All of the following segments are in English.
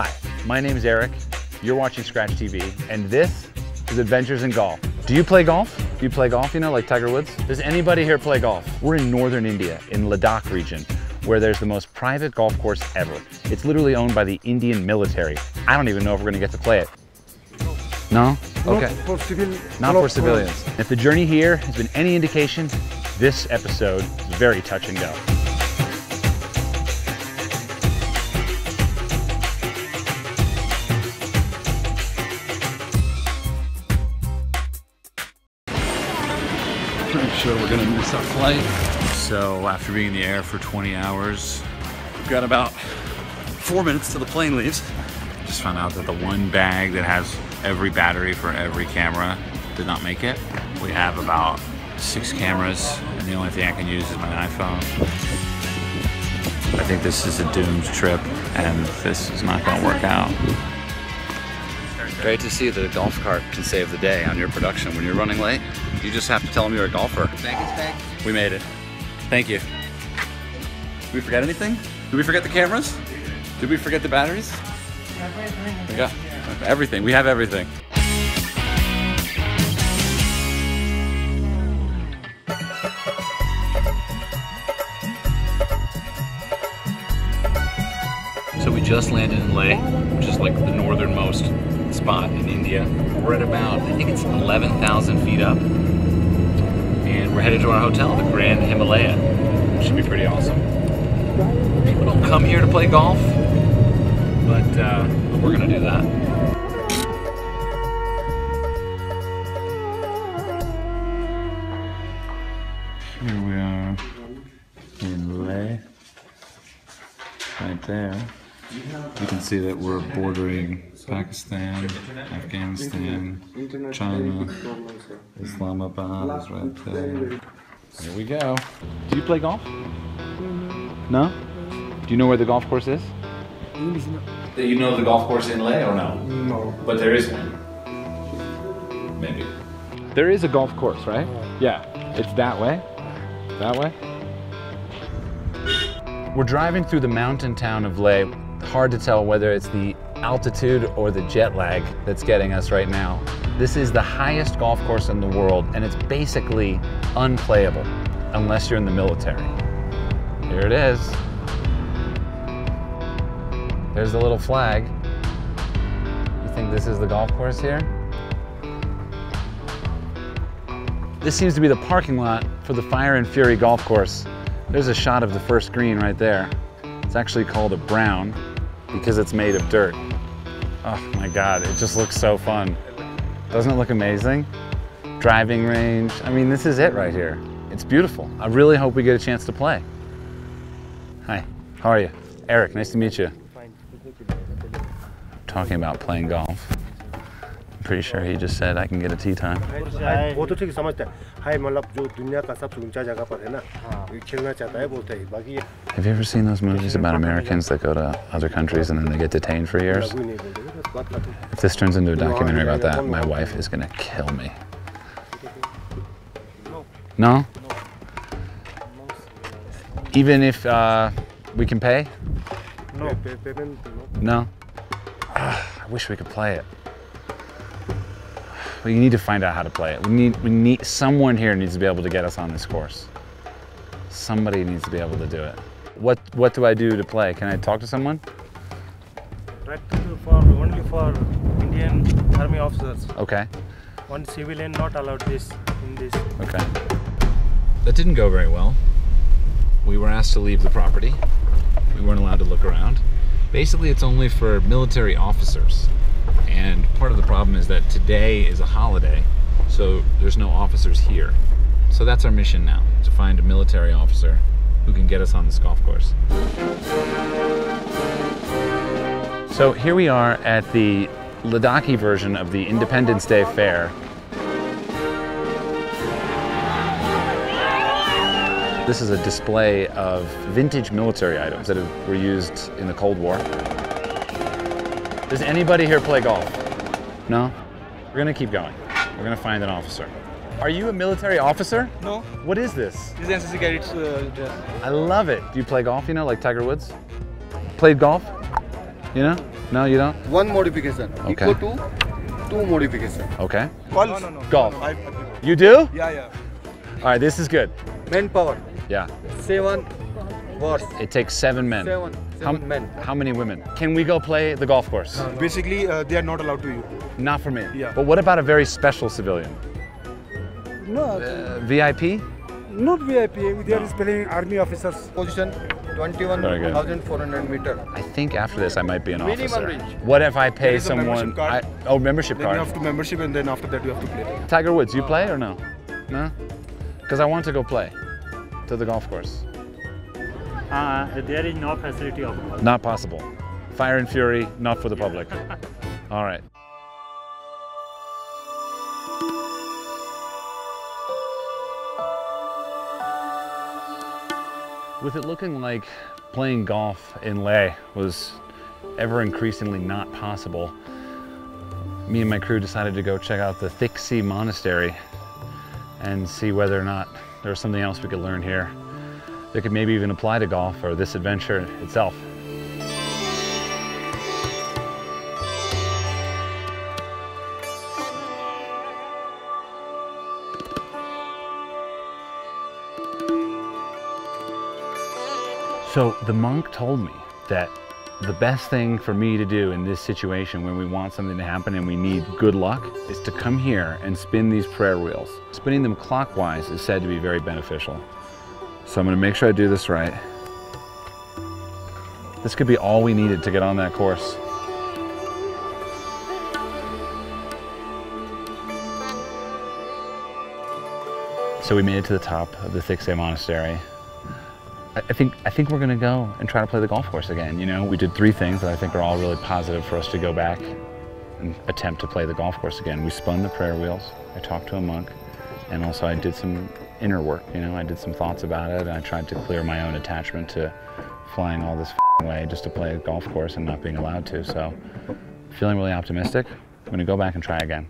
Hi, my name is Erik. You're watching Skratch TV, and this is Adventures in Golf. Do you play golf? Do you play golf, you know, like Tiger Woods? Does anybody here play golf? We're in northern India, in Ladakh region, where there's the most private golf course ever. It's literally owned by the Indian military. I don't even know if we're gonna get to play it. No? Okay. Not for civil. Not for civilians. If the journey here has been any indication, this episode is very touch and go. Sure we're gonna miss our flight. So after being in the air for 20 hours, we've got about four minutes till the plane leaves. Just found out that the one bag that has every battery for every camera did not make it. We have about six cameras, and the only thing I can use is my iPhone. I think this is a doomed trip, and this is not gonna work out. Great to see that a golf cart can save the day on your production. When you're running late, you just have to tell them you're a golfer. Bag is back. We made it. Thank you. Did we forget anything? Did we forget the cameras? Did we forget the batteries? We got everything. We have everything. So we just landed in Leh, which is like the northernmost spot in India. We're at about, I think it's 11,000 feet up. And we're headed to our hotel, the Grand Himalaya. Should be pretty awesome. People don't come here to play golf, but uh, we're gonna do that. Here we are in Leh, right there. You can see that we're bordering Pakistan, Afghanistan, China, Islamabad is right there. Here we go. Do you play golf? No? Do you know where the golf course is? You know the golf course in Leh or no? No. But there is one. Maybe. There is a golf course, right? Yeah. It's that way? That way? We're driving through the mountain town of Leh. Hard to tell whether it's the altitude or the jet lag that's getting us right now. This is the highest golf course in the world, and it's basically unplayable unless you're in the military. Here it is. There's the little flag. You think this is the golf course here? This seems to be the parking lot for the Fire and Fury golf course. There's a shot of the first green right there. It's actually called a brown because it's made of dirt. Oh my God, it just looks so fun. Doesn't it look amazing? Driving range. I mean, this is it right here. It's beautiful. I really hope we get a chance to play. Hi, how are you? Erik, nice to meet you. Talking about playing golf pretty sure he just said I can get a tee time. Have you ever seen those movies about Americans that go to other countries and then they get detained for years? If this turns into a documentary about that, my wife is gonna kill me. No? Even if uh, we can pay? No. No? Uh, I wish we could play it. We need to find out how to play it. We need, we need, someone here needs to be able to get us on this course. Somebody needs to be able to do it. What, what do I do to play? Can I talk to someone? practical for only for Indian army officers. Okay. One civilian not allowed this in this. Okay. That didn't go very well. We were asked to leave the property. We weren't allowed to look around. Basically, it's only for military officers. And part of the problem is that today is a holiday, so there's no officers here. So that's our mission now, to find a military officer who can get us on this golf course. So here we are at the Ladakhi version of the Independence Day Fair. This is a display of vintage military items that have, were used in the Cold War. Does anybody here play golf? No? We're gonna keep going. We're gonna find an officer. Are you a military officer? No, What is this? this is NCC cadets uh, dress. I love it. Do you play golf, you know, like Tiger Woods? Played golf? You know? No, you don't? One modification. Okay. Equal to two modification. Okay. No, no, no. Golf. I, You do? yeah, yeah. All right, this is good. Manpower. Yeah. Seven horse. It takes seven men. Seven. How, Seven men. how many women? Can we go play the golf course? Basically, uh, they are not allowed to you. Not for me. Yeah. But what about a very special civilian? No, Uh, VIP? not VIP. They are spelling army officers. Position Very 21,400 meter. I think after this I might be an Minimum officer. range. What if I pay There is a someone? membership card. I, oh, membership Then you card. have to membership, and then after that you have to play. Tiger Woods, you play or no? No? Because I want to go play to the golf course. Uh, there is no facility of Not possible. Fire and Fury, not for the public. All right. With it looking like playing golf in Leh was ever increasingly not possible, me and my crew decided to go check out the Thiksay Monastery and see whether or not there was something else we could learn here that could maybe even apply to golf or this adventure itself. So the monk told me that the best thing for me to do in this situation when we want something to happen and we need good luck is to come here and spin these prayer wheels. Spinning them clockwise is said to be very beneficial. So I'm gonna make sure I do this right. This could be all we needed to get on that course. So we made it to the top of the Thiksay Monastery. I think I think we're gonna go and try to play the golf course again. You know, we did three things that I think are all really positive for us to go back and attempt to play the golf course again. We spun the prayer wheels. I talked to a monk, and also I did some inner work. You know, I did some thoughts about it, and I tried to clear my own attachment to flying all this way just to play a golf course and not being allowed to. So, feeling really optimistic. I'm gonna go back and try again.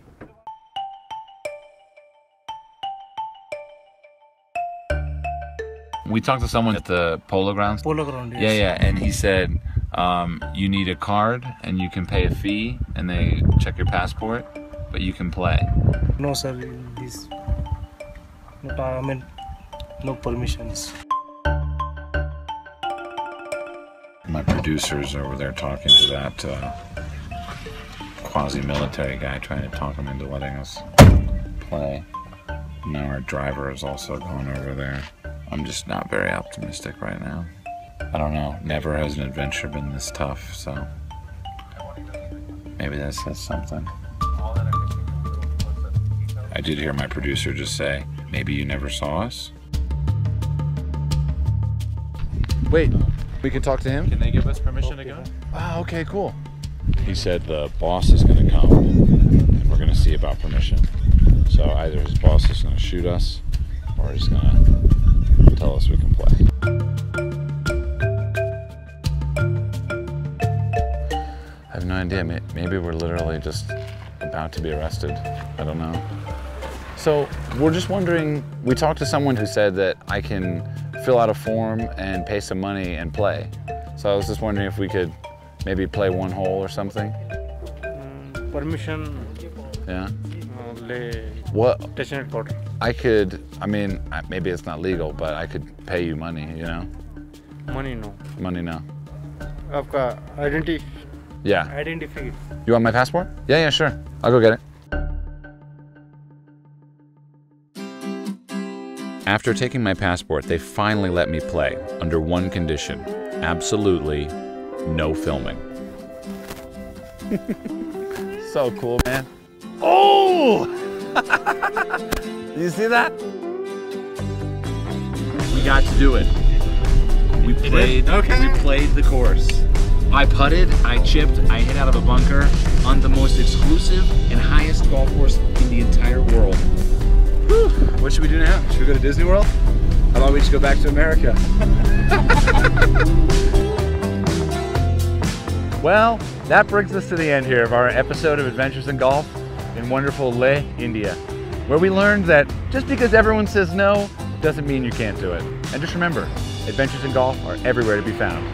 We talked to someone at the polo grounds. Polo ground. Yeah, yeah, and he said um, you need a card and you can pay a fee and they check your passport, but you can play. No, sir. This. Mean, no permissions. My producer's over there talking to that uh, quasi-military guy, trying to talk him into letting us play. Now our driver is also going over there. I'm just not very optimistic right now. I don't know. Never has an adventure been this tough, so maybe that says something. I did hear my producer just say, maybe you never saw us. Wait, we can talk to him? Can they give us permission to go? Ah, okay, cool. He said the boss is going to come and we're going to see about permission. So either his boss is going to shoot us or he's going to tell us we can play. I have no idea. Maybe we're literally just about to be arrested. I don't know. So we're just wondering, we talked to someone who said that I can fill out a form and pay some money and play. So I was just wondering if we could maybe play one hole or something. Mm, permission. Yeah. What? I could, I mean, maybe it's not legal, but I could pay you money, you know? Money no. Money no. Aapka identity. Yeah. Identity. You want my passport? Yeah, yeah, sure. I'll go get it. After taking my passport, they finally let me play under one condition absolutely no filming. So cool, man. Oh! you see that? We got to do it. We played. Okay. We played the course. I putted, I chipped, I hit out of a bunker on the most exclusive and highest golf course in the entire world. Whew. What should we do now? Should we go to Disney World? How about we just go back to America? Well, that brings us to the end here of our episode of Adventures in Golf in wonderful Leh, India, where we learned that just because everyone says no doesn't mean you can't do it. And just remember, adventures in golf are everywhere to be found.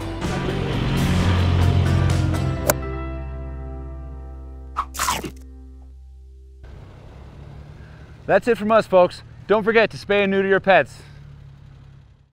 That's it from us, folks. Don't forget to spay and neuter your pets.